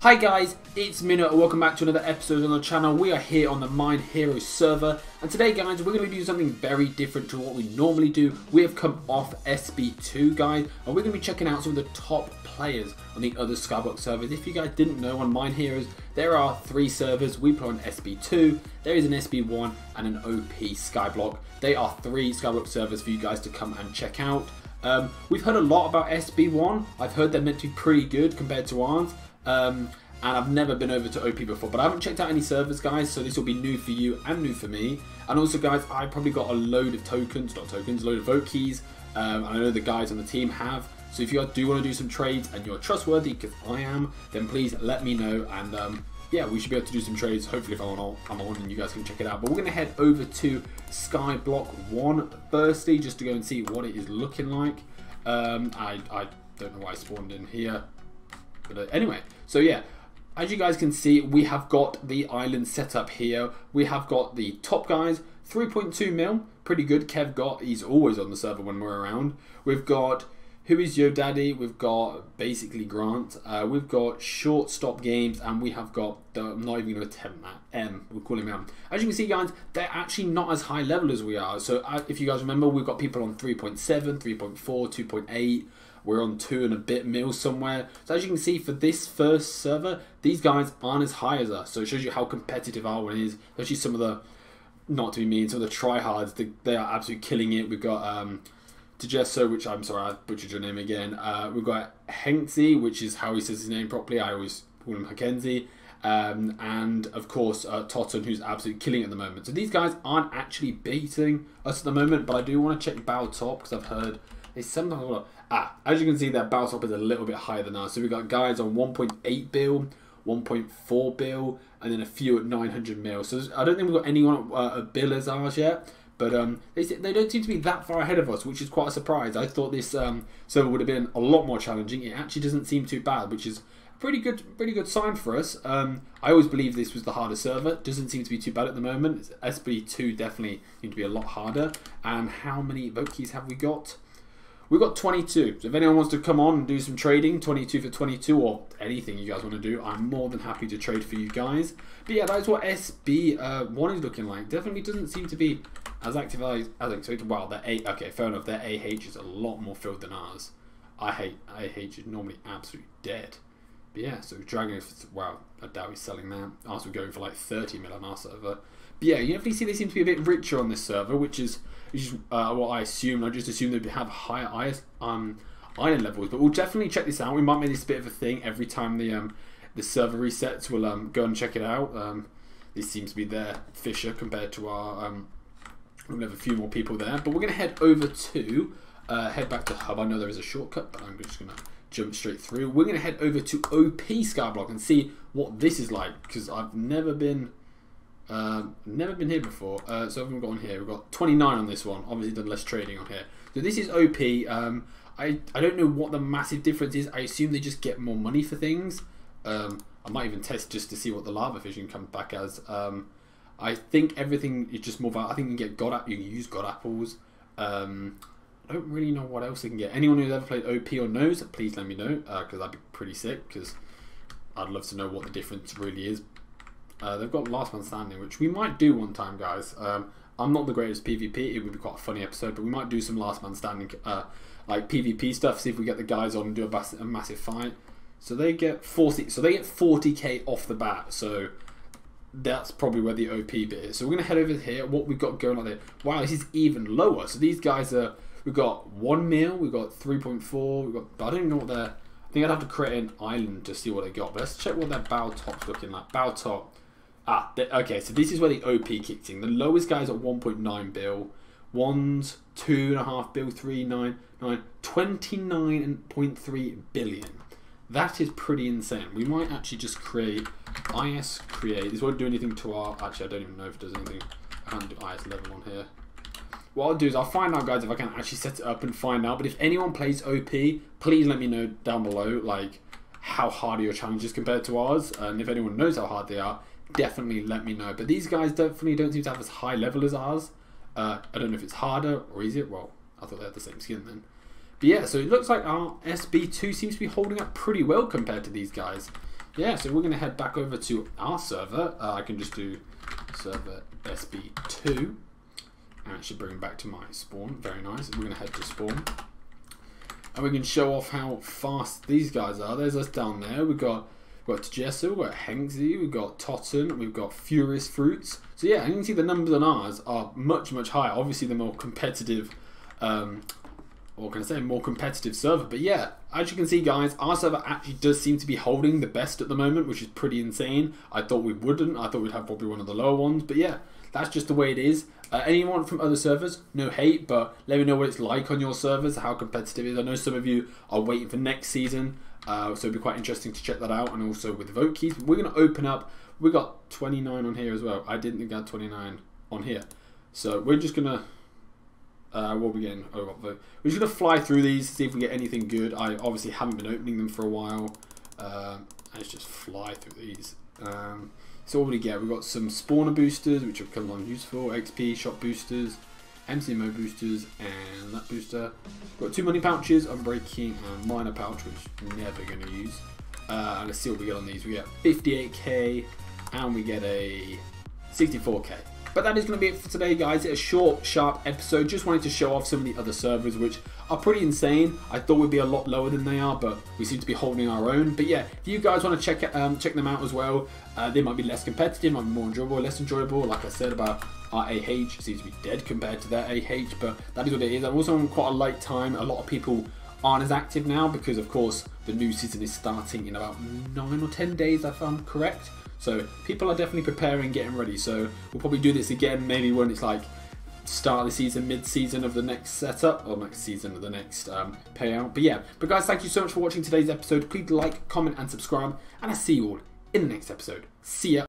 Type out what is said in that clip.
Hi guys, it's Mino and welcome back to another episode on the channel. We are here on the Mine Hero server and today guys we're going to be doing something very different to what we normally do. We have come off SB2 guys and we're going to be checking out some of the top players on the other Skyblock servers. If you guys didn't know on Mineheroes there are three servers. We play on SB2, there is an SB1 and an OP Skyblock. They are three Skyblock servers for you guys to come and check out. Um, we've heard a lot about SB1. I've heard they're meant to be pretty good compared to ours. Um, and I've never been over to OP before, but I haven't checked out any servers, guys, so this will be new for you and new for me. And also, guys, I probably got a load of tokens, not tokens, a load of vote keys, um, I know the guys on the team have. So if you do want to do some trades and you're trustworthy, because I am, then please let me know. And um, yeah, we should be able to do some trades. Hopefully, if I'm on, I'm on and you guys can check it out. But we're going to head over to Skyblock 1 firstly, just to go and see what it is looking like. Um, I, I don't know why I spawned in here. But uh, anyway, so yeah, as you guys can see, we have got the island set up here. We have got the top guys, 3.2 mil, pretty good. Kev got, he's always on the server when we're around. We've got who is Yo Daddy? We've got basically Grant. Uh, we've got short stop games, and we have got. The, I'm not even going to attempt that. M. We'll call him M. As you can see, guys, they're actually not as high level as we are. So uh, if you guys remember, we've got people on 3.7, 3.4, 2.8. We're on two and a bit mil somewhere. So as you can see, for this first server, these guys aren't as high as us. So it shows you how competitive our one is. Especially some of the, not to be mean, some of the tryhards, they, they are absolutely killing it. We've got um, Degesso, which I'm sorry, I butchered your name again. Uh, we've got Henksy, which is how he says his name properly. I always call him Hakenzi. Um, and of course uh, Totten, who's absolutely killing at the moment. So these guys aren't actually beating us at the moment, but I do want to check baltop because I've heard they sometimes ah as you can see that baltop is a little bit higher than us. So we've got guys on 1.8 bill, 1.4 bill, and then a few at 900 mil. So I don't think we've got anyone at uh, a bill as ours yet. But um, they, they don't seem to be that far ahead of us, which is quite a surprise. I thought this um, server would have been a lot more challenging. It actually doesn't seem too bad, which is pretty good pretty good sign for us. Um, I always believe this was the harder server. Doesn't seem to be too bad at the moment. SB2 definitely seemed to be a lot harder. And how many vote keys have we got? We've got 22. So if anyone wants to come on and do some trading, 22 for 22 or anything you guys want to do, I'm more than happy to trade for you guys. But yeah, that's what SB1 uh, is looking like. Definitely doesn't seem to be as active as, as expected. Wow, their A, okay, fair enough. Their AH is a lot more filled than ours. I hate AH is normally absolutely dead. But yeah, so Dragon, wow, I doubt he's selling that. Ours we're going for like 30 mil on our server. But yeah, you definitely see they seem to be a bit richer on this server, which is which is uh, what I assume. I just assume they'd have higher um, iron levels. But we'll definitely check this out. We might make this a bit of a thing every time the um, the server resets. We'll um, go and check it out. Um, this seems to be their Fisher compared to our. Um, we have a few more people there, but we're going to head over to uh, head back to hub. I know there is a shortcut, but I'm just going to jump straight through. We're going to head over to OP Skyblock and see what this is like because I've never been um, never been here before. Uh, so we've got on here. We've got 29 on this one. Obviously done less trading on here. So this is OP. Um, I, I don't know what the massive difference is. I assume they just get more money for things. Um, I might even test just to see what the lava fishing comes back as. Um, I think everything is just more. I think you can get god app. you can use god apples. Um, I don't really know what else you can get. Anyone who's ever played OP or knows, please let me know because uh, that'd be pretty sick. Because I'd love to know what the difference really is uh, they've got Last Man Standing, which we might do one time, guys. Um, I'm not the greatest PvP. It would be quite a funny episode, but we might do some Last Man Standing, uh, like PvP stuff. See if we get the guys on and do a, a massive fight. So they get 40. So they get 40k off the bat. So that's probably where the OP bit is. So we're gonna head over here. What we've got going on there? Wow, this is even lower. So these guys are. We've got one mil. We've got 3.4. We've got. I don't even know what they're. I think I'd have to create an island to see what they got. But let's check what their baltop's looking like. baltop Ah, okay, so this is where the OP kicks in. The lowest guy's at 1.9 bill. One's 2.5 bill, 3, 9, 9, 29.3 billion. That is pretty insane. We might actually just create IS create. This won't do anything to our. Actually, I don't even know if it does anything. I can't do IS level on here. What I'll do is I'll find out, guys, if I can actually set it up and find out. But if anyone plays OP, please let me know down below, like how hard are your challenges compared to ours, and if anyone knows how hard they are, definitely let me know. But these guys definitely don't seem to have as high level as ours. Uh, I don't know if it's harder or easier. Well, I thought they had the same skin then. But yeah, so it looks like our SB2 seems to be holding up pretty well compared to these guys. yeah, so we're going to head back over to our server. Uh, I can just do server SB2. And it should bring back to my spawn. Very nice. We're going to head to spawn. And we can show off how fast these guys are. There's us down there. We've got We've got Jessa, we've got Hengzi, we've got Totten, we've got Furious Fruits. So yeah, and you can see the numbers on ours are much, much higher. Obviously, the more competitive, um, or can I say, more competitive server. But yeah, as you can see, guys, our server actually does seem to be holding the best at the moment, which is pretty insane. I thought we wouldn't. I thought we'd have probably one of the lower ones. But yeah, that's just the way it is. Uh, anyone from other servers, no hate, but let me know what it's like on your servers, how competitive it is. I know some of you are waiting for next season. Uh, so it'd be quite interesting to check that out. And also with vote keys, we're going to open up. We got 29 on here as well. I didn't think I had 29 on here. So we're just going to. Uh, what we getting? Oh, vote. We're just to fly through these, see if we get anything good. I obviously haven't been opening them for a while. Uh, let's just fly through these. Um, so what do we get? We've got some spawner boosters, which have come along useful. XP, shop boosters. mcMMO boosters and that booster. Got two money pouches, unbreaking and miner pouch, which I'm never to use. Uh, let's see what we get on these. We get 58k and we get a 64k. But that is going to be it for today, guys. A short, sharp episode. Just wanted to show off some of the other servers, which are pretty insane. I thought we'd be a lot lower than they are, but we seem to be holding our own. But yeah, if you guys want to check um, check them out as well, uh, they might be less competitive, might be more enjoyable, less enjoyable. Like I said about our AH seems to be dead compared to their AH, but that is what it is. I'm also on quite a light time. A lot of people aren't as active now because, of course, the new season is starting in about nine or ten days, if I'm correct. So people are definitely preparing, getting ready. So we'll probably do this again, maybe when it's like start of the season, mid-season of the next setup, or next season of the next um, payout. But yeah, but guys, thank you so much for watching today's episode. Please like, comment, and subscribe, and I'll see you all in the next episode. See ya.